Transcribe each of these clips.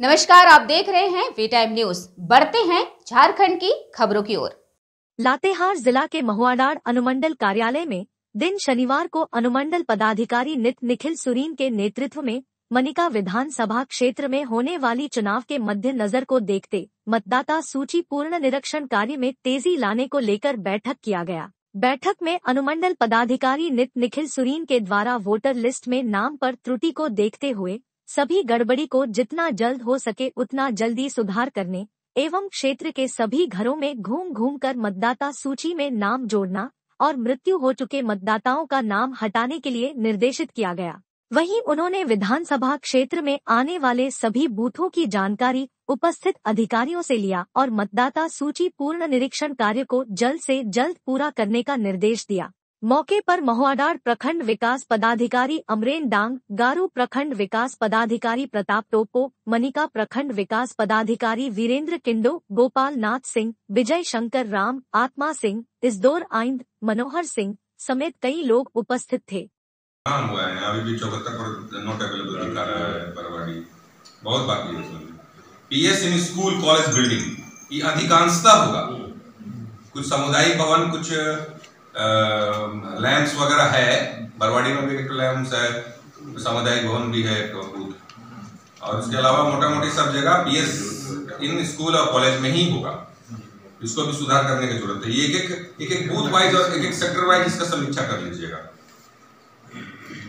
नमस्कार, आप देख रहे हैं वी टाइम न्यूज़ बढ़ते हैं झारखंड की खबरों की ओर। लातेहार जिला के महुआडार अनुमंडल कार्यालय में दिन शनिवार को अनुमंडल पदाधिकारी नित निखिल सुरीन के नेतृत्व में मनिका विधानसभा क्षेत्र में होने वाली चुनाव के मद्देनजर को देखते मतदाता सूची पूर्ण निरीक्षण कार्य में तेज़ी लाने को लेकर बैठक किया गया। बैठक में अनुमंडल पदाधिकारी नित निखिल सुरीन के द्वारा वोटर लिस्ट में नाम पर त्रुटि को देखते हुए सभी गड़बड़ी को जितना जल्द हो सके उतना जल्दी सुधार करने, एवं क्षेत्र के सभी घरों में घूम घूम कर मतदाता सूची में नाम जोड़ना और मृत्यु हो चुके मतदाताओं का नाम हटाने के लिए निर्देशित किया गया। वहीं उन्होंने विधानसभा क्षेत्र में आने वाले सभी बूथों की जानकारी उपस्थित अधिकारियों से लिया और मतदाता सूची पूर्ण निरीक्षण कार्य को जल्द से जल्द पूरा करने का निर्देश दिया। मौके पर महुआडार प्रखंड विकास पदाधिकारी अमरेन डांग, गारू प्रखंड विकास पदाधिकारी प्रताप टोपो, मनिका प्रखंड विकास पदाधिकारी वीरेंद्र किंडो, गोपाल नाथ सिंह, विजय शंकर राम, आत्मा सिंह इजदौर आइंद, मनोहर सिंह समेत कई लोग उपस्थित थे। बहुत इन स्कूल कॉलेज बिल्डिंग अधिकांशता होगा। कुछ सामुदायिक भवन, कुछ लैंप्स वगैरह है। बरवाड़ी में भी एक लैंप्स है, सामुदायिक भवन भी है एक और उसके अलावा मोटा मोटी सब जगह पीएस इन स्कूल और कॉलेज में ही होगा। इसको भी सुधार करने की ज़रूरत है। ये एक एक एक एक बूथ वाइज और एक एक सेक्टर वाइज इसका समीक्षा कर लीजिएगा।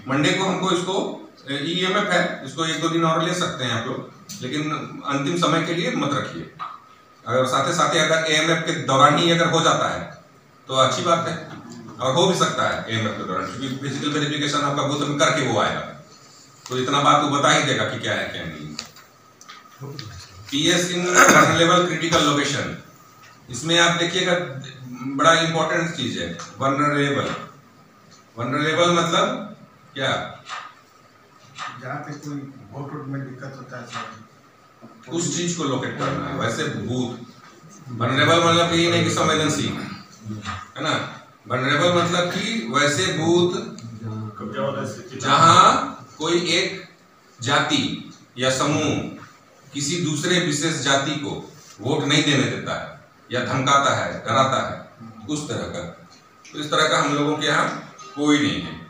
मंडे को हमको इसको ईएमएफ है। इसको एक दो दिन और ले सकते हैं आप लोग। लेकिन अंतिम समय के लिए मत रखिए। अगर साथ साथ अगर एएमएफ के दौरान ही अगर हो जाता है तो अच्छी बात है। और हो भी सकता है एएमएफ के दौरान क्योंकि फ़िज़िकल वेरिफिकेशन आपका बूथ में करके वो आएगा। तो इतना बात वो बता ही देगा कि क्या है क्या नहीं। PS in level critical location इसमें आप देखिएगा बड़ा इंपॉर्टेंट चीज़ है वनरेबल वनरेबल मतलब क्या? जहाँ पे कोई वोट वोट में दिक्कत होता है उस चीज़ को लोकेट करना है वैसे बूथ वनरेबल मतलब ये नहीं कि संवेदनशील। है ना? वनरेबल मतलब कि वैसे बूथ जहाँ कोई एक जाति या समूह किसी दूसरे विशेष जाति को वोट नहीं देने देता है या धमकाता है, डराता है, उस तरह का। तो इस तरह का हम लोगों के यहाँ कोई नहीं है।